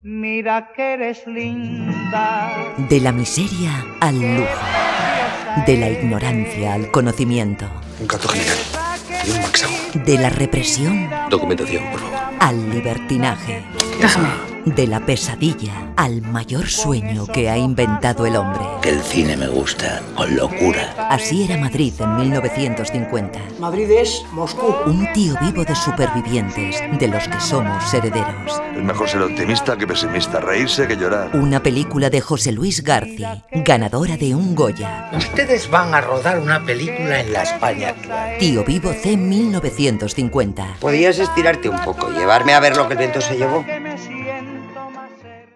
Mira que eres linda. De la miseria al lujo. De la ignorancia al conocimiento. Un gato genial. Y un máximo. De la represión Documentación, por favor. al libertinaje. Déjame. De la pesadilla al mayor sueño que ha inventado el hombre. Que el cine me gusta, con locura. Así era Madrid en 1950. Madrid es Moscú. Un tío vivo de supervivientes, de los que somos herederos. Es mejor ser optimista que pesimista, reírse que llorar. Una película de José Luis Garci, ganadora de un Goya. Ustedes van a rodar una película en la España actual. Tío Vivo C 1950. Podías estirarte un poco, llevarme a ver lo que el viento se llevó siento más ser.